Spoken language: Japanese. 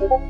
ここ。